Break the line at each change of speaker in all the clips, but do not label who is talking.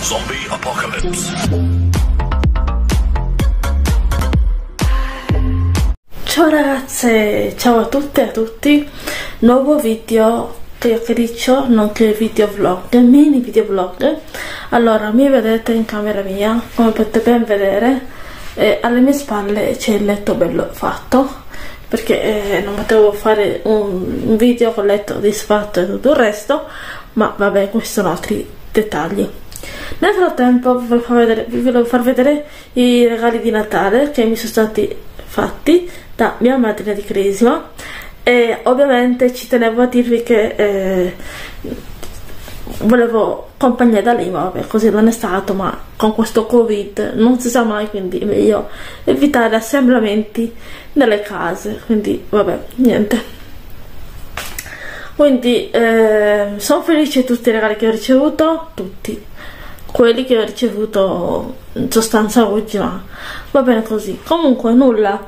Zombie Apocalypse.
Ciao ragazze, ciao a tutte e a tutti, nuovo video chiacchiericcio, nonché video vlog, mini video vlog. Allora, mi vedete in camera mia, come potete ben vedere, eh, alle mie spalle c'è il letto bello fatto, perché eh, non potevo fare un, video con letto disfatto e tutto il resto, ma vabbè, questi sono altri dettagli. Nel frattempo vi volevo far vedere, i regali di Natale che mi sono stati fatti da mia madrina di Crisima e ovviamente ci tenevo a dirvi che eh, volevo compagnia da lei, ma vabbè, così non è stato, ma con questo covid non si sa mai, quindi è meglio evitare assemblamenti nelle case, quindi vabbè, niente. Quindi eh, sono felice di tutti i regali che ho ricevuto, tutti quelli che ho ricevuto in sostanza oggi, ma va bene così. Comunque nulla.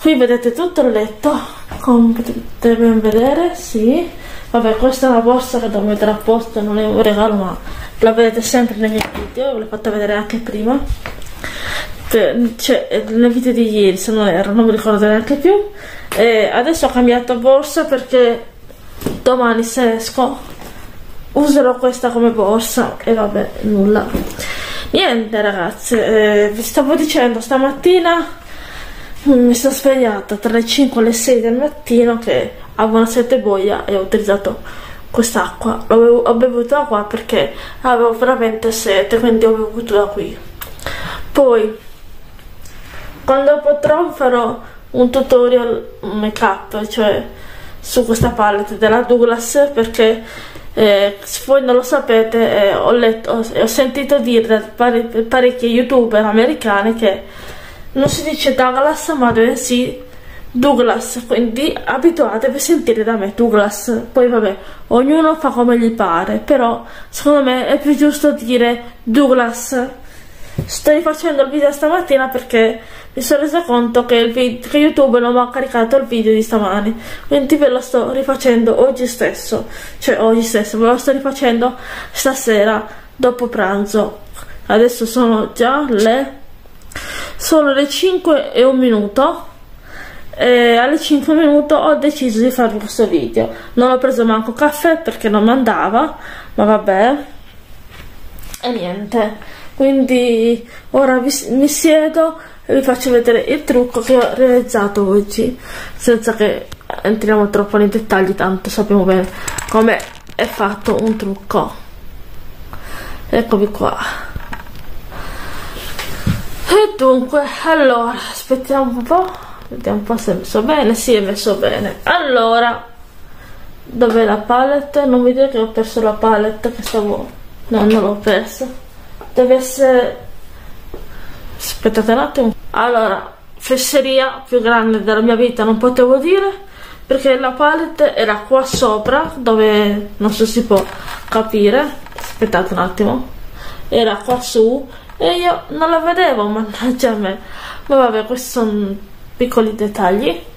Qui vedete tutto il letto, come potete ben vedere, sì. Vabbè, questa è una borsa che devo mettere a posto, non è un regalo, ma la vedete sempre nei miei video, ve l'ho fatta vedere anche prima. Cioè, nel video di ieri, se non erro, non mi ricordo neanche più. E adesso ho cambiato borsa perché domani se esco userò questa come borsa e vabbè nulla. Niente ragazze eh, vi stavo dicendo stamattina mi sono svegliata tra le 5 e le 6 del mattino che avevo una sete boia e ho utilizzato quest'acqua. Ho bevuto qua perché avevo veramente sete quindi ho bevuto da qui. Poi quando potrò farò un tutorial make up cioè su questa palette della Douglas perché eh, se voi non lo sapete eh, ho, letto, ho, ho, sentito dire da pare, parecchi youtuber americani che non si dice Douglas ma bensì Douglas. Quindi abituatevi a sentire da me Douglas. Poi vabbè ognuno fa come gli pare però secondo me è più giusto dire Douglas sto rifacendo il video stamattina perché mi sono resa conto che, video, che YouTube non mi ha caricato il video di stamani. Quindi ve lo sto rifacendo oggi stesso. Cioè oggi stesso ve lo sto rifacendo stasera dopo pranzo. Adesso sono già le sono le 5 e un minuto. E alle 5 minuti ho deciso di farvi questo video. Non ho preso manco caffè perché non mi andava ma vabbè. E niente quindi ora vi, mi siedo e vi faccio vedere il trucco che ho realizzato oggi senza che entriamo troppo nei dettagli tanto sappiamo bene come è fatto un trucco. Eccomi qua. E dunque allora aspettiamo un po' vediamo un po' se è messo bene. Sì è messo bene. Allora dov'è la palette? Non mi dire che ho perso la palette che stavo no non l'ho persa deve essere aspettate un attimo. Allora fesseria più grande della mia vita non potevo dire perché la palette era qua sopra dove non so si può capire. Aspettate un attimo. Era qua su e io non la vedevo mannaggia a me. Ma vabbè questi sono piccoli dettagli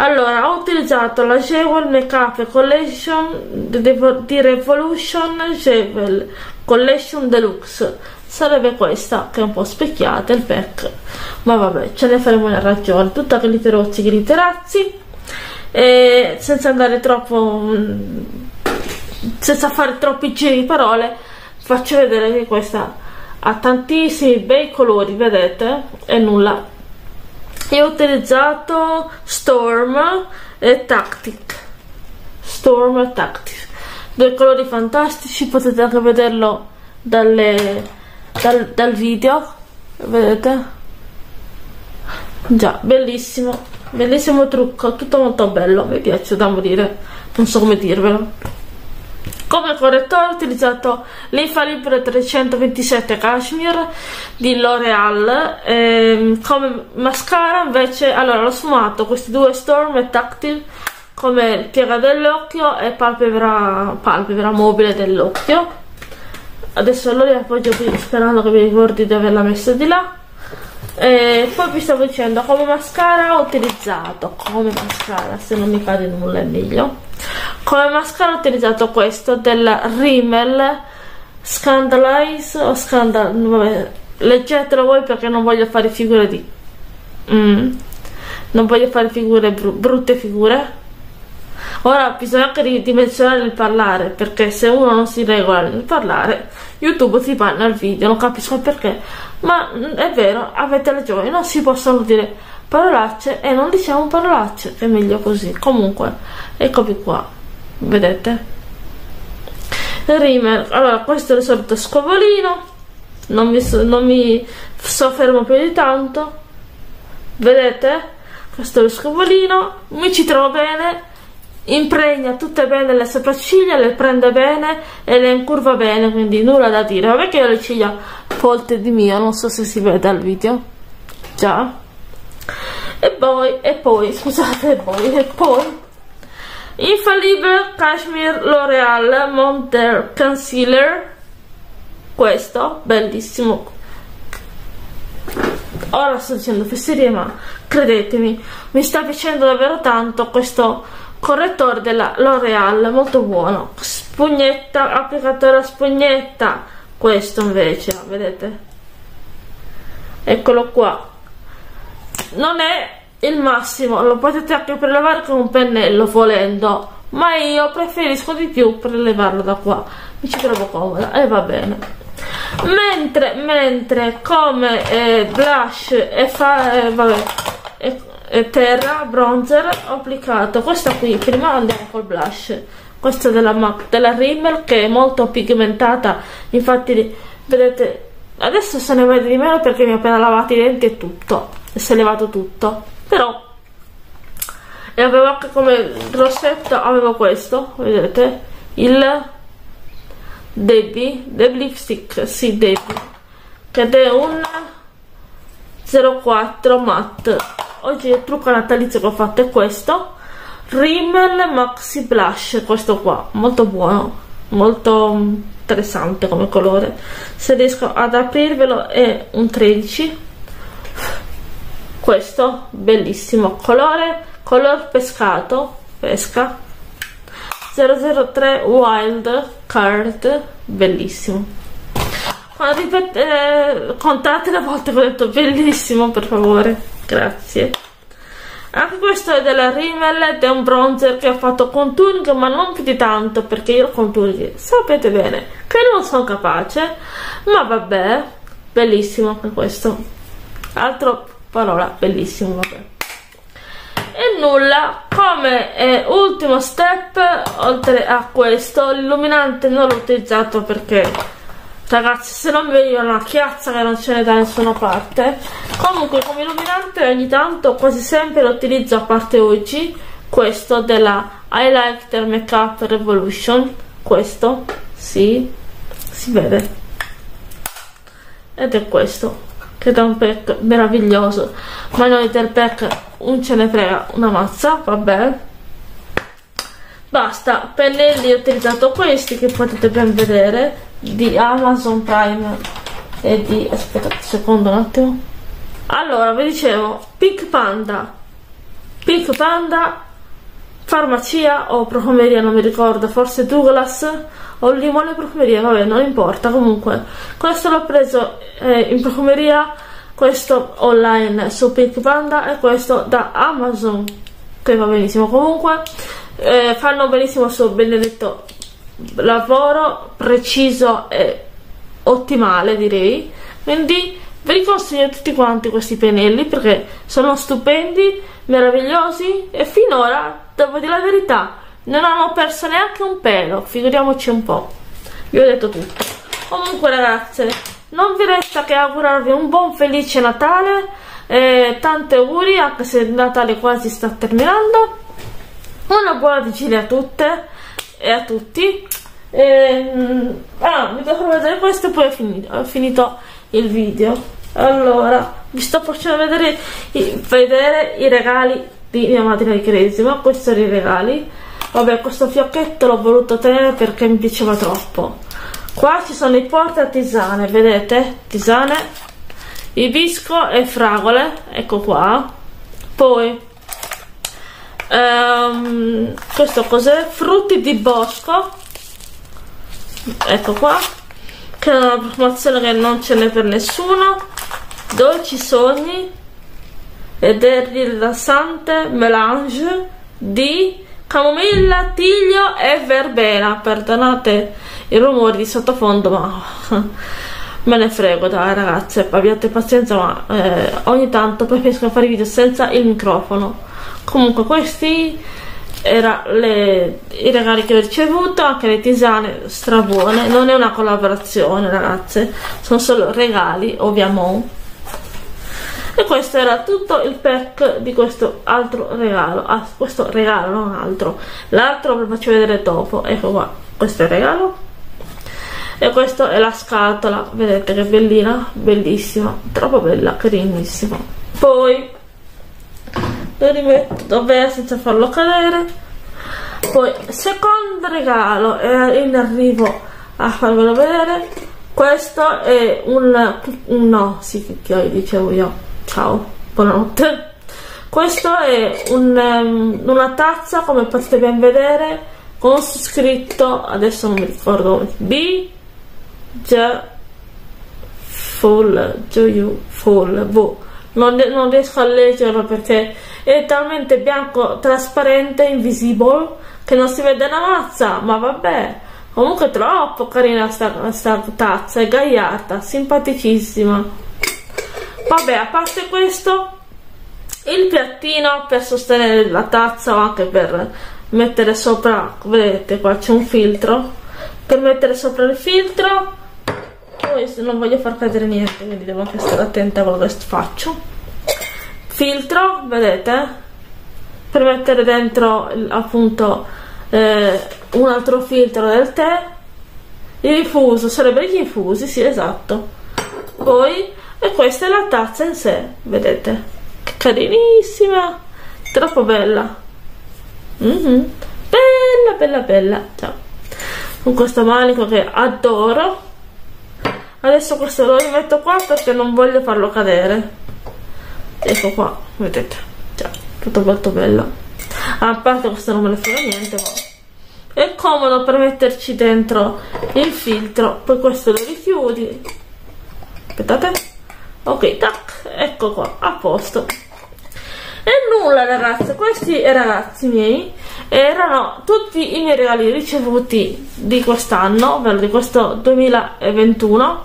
allora ho utilizzato la Jewel Makeup Collection di Revolution Jewel Collection Deluxe. Sarebbe questa che è un po' specchiata il pack. Ma vabbè ce ne faremo una ragione. Tutta glitterozzi glitterazzi e senza andare troppo senza fare troppi giri di parole faccio vedere che questa ha tantissimi bei colori vedete? E nulla e ho utilizzato Storm e Tactic. Storm e Tactic. Due colori fantastici potete anche vederlo dalle, dal, dal video. Vedete? Già bellissimo bellissimo trucco tutto molto bello mi piace da morire non so come dirvelo come correttore ho utilizzato l'Infallible 327 Cashmere di L'Oreal. Ehm, come mascara invece, allora l'ho sfumato questi due Storm e Tactile come piega dell'occhio e palpebra, palpebra mobile dell'occhio. Adesso lo riappoggio qui sperando che vi ricordi di averla messa di là. E poi vi stavo dicendo come mascara ho utilizzato come mascara se non mi cade nulla è meglio come mascara ho utilizzato questo della Rimmel Scandalize o Scandal... Vabbè, leggetelo voi perché non voglio fare figure di... Mm. Non voglio fare figure br brutte figure. Ora bisogna anche ridimensionare il parlare perché se uno non si regola nel parlare YouTube ti banna il video, non capisco perché. Ma mm, è vero, avete ragione, non si possono dire parolacce e non diciamo parolacce, è meglio così. Comunque, eccomi qua, vedete? Rimmel, allora questo è il solito scovolino, non mi, non mi soffermo più di tanto, vedete? Questo è lo scovolino, mi ci trovo bene, impregna tutte bene le sopracciglia, le prende bene e le incurva bene, quindi nulla da dire. Vabbè che ho le ciglia folte di mio, non so se si vede al video. Già. E poi, e poi, scusate, e poi, e poi. Infallible Cashmere L'Oreal Monter Concealer. Questo, bellissimo. Ora sto dicendo fesserie, ma credetemi, mi sta piacendo davvero tanto questo correttore della L'Oreal molto buono spugnetta applicatore a spugnetta questo invece vedete eccolo qua non è il massimo lo potete anche prelevare con un pennello volendo ma io preferisco di più prelevarlo da qua. Mi ci trovo comoda e va bene. Mentre mentre come eh, blush e fa eh, vabbè e, terra bronzer ho applicato questa qui. Prima andiamo col blush. Questa della MAC della Rimmel che è molto pigmentata. Infatti vedete adesso se ne vede di meno perché mi ho appena lavato i denti e tutto. e si è levato tutto. Però e avevo anche come rossetto avevo questo vedete il Debbie Debbie Lipstick sì Debbie che è un 04 matte. Oggi il trucco natalizio che ho fatto è questo Rimmel Maxi Blush questo qua molto buono molto interessante come colore. Se riesco ad aprirvelo è un 13 questo bellissimo colore color pescato pesca. 003 wild card bellissimo. Ripete, eh, contate le volte che ho detto bellissimo per favore. Grazie. Anche questo è della Rimmel ed è un bronzer che ho fatto contouring ma non più di tanto perché io contouring sapete bene che non sono capace ma vabbè bellissimo anche questo. Altro parola bellissimo vabbè e nulla come eh, ultimo step oltre a questo l'illuminante non l'ho utilizzato perché Ragazzi, se non vedo una chiazza che non ce n'è da nessuna parte. Comunque, come illuminante ogni tanto, quasi sempre lo utilizzo a parte oggi. Questo della Highlighter Makeup Revolution. Questo, sì, si vede. Ed è questo, che da un pack meraviglioso. Ma noi del pack non ce ne frega una mazza, vabbè. Basta, pennelli ho utilizzato questi che potete ben vedere di Amazon Prime e di aspettate un secondo un attimo allora vi dicevo Pink Panda Pink Panda farmacia o profumeria non mi ricordo forse Douglas o limone profumeria vabbè non importa comunque. Questo l'ho preso eh, in profumeria questo online su Pink Panda e questo da Amazon che va benissimo. Comunque eh, fanno benissimo su Benedetto. Lavoro preciso e ottimale direi. Quindi vi consiglio tutti quanti questi pennelli perché sono stupendi meravigliosi e finora devo dire la verità non hanno perso neanche un pelo figuriamoci un po' vi ho detto tutto. Comunque ragazze non vi resta che augurarvi un buon felice Natale e tanti auguri anche se il Natale quasi sta terminando. Una buona vigilia a tutte e a tutti. E, ah, vi devo vedere questo e poi ho finito, ho finito il video. Allora vi sto facendo vedere vedere i regali di mia madre di cresima questi sono i regali. Vabbè questo fiocchetto l'ho voluto tenere perché mi piaceva troppo. Qua ci sono i porta tisane vedete? Tisane ibisco e fragole ecco qua. Poi um, questo cos'è? Frutti di bosco. Ecco qua che è una promozione che non ce n'è per nessuno dolci sogni ed è rilassante melange di camomilla, tiglio e verbena. Perdonate i rumori di sottofondo ma me ne frego dai ragazze abbiate pazienza ma eh, ogni tanto preferisco fare video senza il microfono. Comunque questi erano i regali che ho ricevuto anche le tisane strabuone. Non è una collaborazione ragazze. Sono solo regali ovviamente e questo era tutto il pack di questo altro regalo. Ah, questo regalo non altro. L'altro ve lo faccio vedere dopo. Ecco qua questo è il regalo. E questa è la scatola. Vedete che bellina? Bellissima. Troppo bella carinissima. Poi lo rimetto dov'è senza farlo cadere. Poi secondo regalo è in arrivo a farvelo vedere. Questo è un, no sì che dicevo io. Ciao buonanotte. Questo è un, um, una tazza come potete ben vedere con scritto adesso non mi ricordo B J full J full boh. non, non riesco a leggerlo perché è talmente bianco trasparente invisible che non si vede una mazza ma vabbè. Comunque troppo carina sta, sta tazza è gagliarda simpaticissima. Vabbè, a parte questo, il piattino per sostenere la tazza o anche per mettere sopra, vedete qua c'è un filtro, per mettere sopra il filtro, poi non voglio far cadere niente, quindi devo anche stare attenta a quello che faccio. Filtro, vedete? Per mettere dentro appunto eh, un altro filtro del tè. Il infuso, sarebbero gli infusi, sì esatto. Poi e questa è la tazza in sé vedete che carinissima troppo bella mm -hmm. bella bella bella Ciao. con questo manico che adoro adesso questo lo rimetto qua perché non voglio farlo cadere ecco qua vedete. Ciao. tutto molto bello. A parte questo non me ne frega niente ma è comodo per metterci dentro il filtro poi questo lo richiudi. Aspettate. Ok tac ecco qua a posto. E nulla ragazze questi ragazzi miei erano tutti i miei regali ricevuti di quest'anno ovvero di questo 2021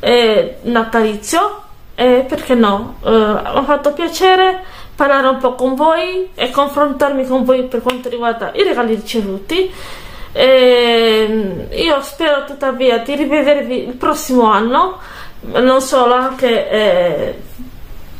eh, natalizio e perché no? Eh, mi fatto piacere parlare un po' con voi e confrontarmi con voi per quanto riguarda i regali ricevuti. E io spero tuttavia di rivedervi il prossimo anno. Non solo anche eh,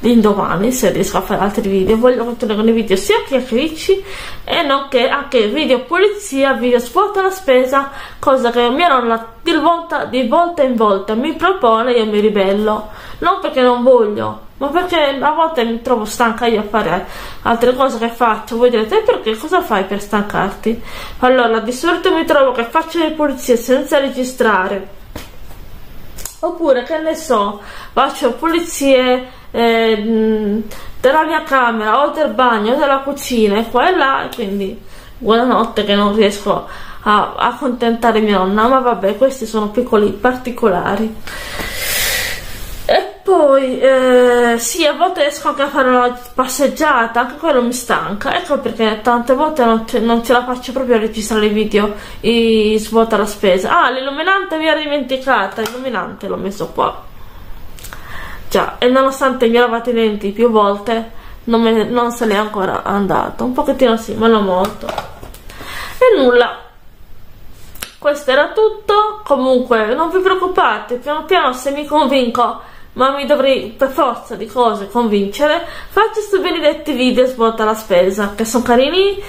l'indomani se riesco a fare altri video. Voglio continuare con i video sia chiacchiericci e nonché anche video pulizia video svuota la spesa cosa che mia nonna di volta, di volta in volta mi propone io mi ribello. Non perché non voglio ma perché a volte mi trovo stanca io a fare altre cose che faccio. Voi direte perché cosa fai per stancarti? Allora di solito mi trovo che faccio le pulizie senza registrare. Oppure che ne so faccio pulizie eh, della mia camera o del bagno o della cucina e qua e là e quindi buonanotte che non riesco a accontentare mia nonna ma vabbè questi sono piccoli particolari poi, eh, sì, a volte riesco anche a fare una passeggiata, anche quello mi stanca. Ecco perché tante volte non non ce la faccio proprio a registrare i video e svuota la spesa. Ah, l'illuminante mi ero dimenticata, l'illuminante l'ho messo qua. Già, e nonostante mi lavate i denti più volte, non, me, non se n'è ancora andato. Un pochettino sì, ma non molto. E nulla. Questo era tutto. Comunque, non vi preoccupate, piano piano se mi convinco ma mi dovrei per forza di cose convincere, faccio questi benedetti video svuota la spesa, che sono carini,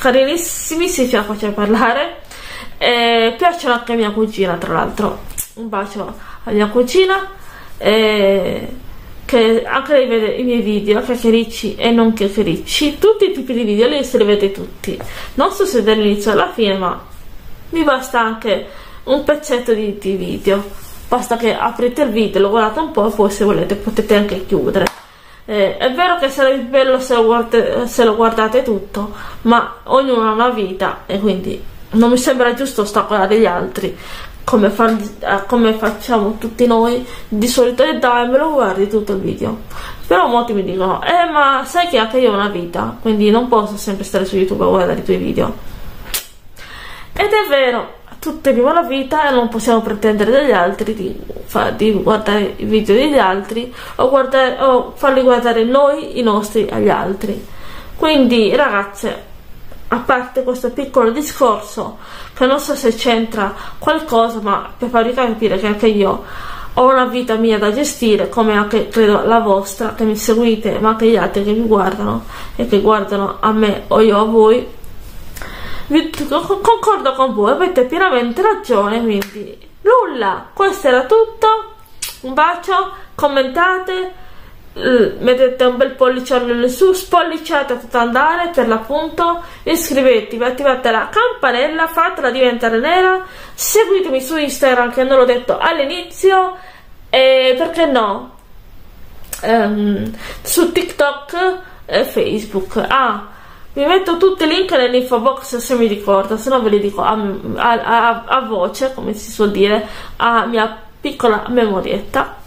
carinissimi, si piace parlare, e piacciono anche a mia cugina tra l'altro, un bacio a mia cugina, e che anche lei i miei video, chiacchiericci e non chiacchiericci, tutti i tipi di video, li vede tutti, non so se dall'inizio alla fine, ma mi basta anche un pezzetto di, di video. Basta che aprite il video, lo guardate un po' e poi se volete potete anche chiudere. Eh, è vero che sarebbe bello se lo, guardate, se lo, guardate tutto, ma ognuno ha una vita e quindi non mi sembra giusto ostacolare gli altri come, fa, come, facciamo tutti noi di solito e lo guardi tutto il video. Però molti mi dicono eh ma sai che anche io ho una vita quindi non posso sempre stare su youtube a guardare i tuoi video. Ed è vero tutti abbiamo una vita e non possiamo pretendere dagli altri di, di guardare i video degli altri o, guardare, o farli guardare noi i nostri agli altri. Quindi ragazze a parte questo piccolo discorso che non so se c'entra qualcosa ma per farvi capire che anche io ho una vita mia da gestire come anche credo la vostra che mi seguite ma anche gli altri che mi guardano e che guardano a me o io a voi. Concordo con voi avete pienamente ragione quindi nulla. Questo era tutto. Un bacio commentate mettete un bel pollicione in su, spolliciate a tutto andare per l'appunto, iscrivetevi, attivate la campanella, fatela diventare nera, seguitemi su Instagram che non l'ho detto all'inizio e perché no, um, su TikTok e Facebook. Ah, vi metto tutti i link nell'info box se mi ricordo, se no ve li dico a, a, a, a voce, come si suol dire, a mia piccola memorietta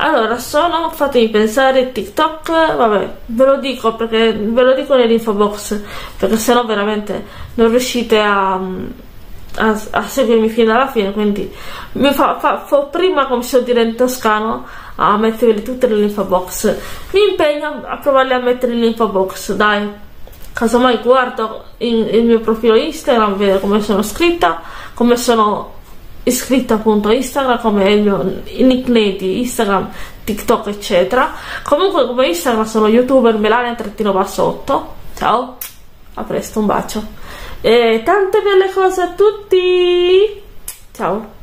allora, sono, fatemi pensare, TikTok, vabbè, ve lo dico perché ve lo dico nell'info box, perché sennò veramente non riuscite a, a, a seguirmi fino alla fine, quindi mi fa, fa, fa prima, come può dire in toscano, a metterli tutte nell'info box. Mi impegno a provarli a mettere nell'info box, dai. Casomai guardo in, il mio profilo Instagram, vedo come sono scritta, come sono iscritta appunto a Instagram come il mio nickname di Instagram, TikTok eccetera. Comunque come Instagram sono youtuber melania-bassotto ciao a presto un bacio. E tante belle cose a tutti! Ciao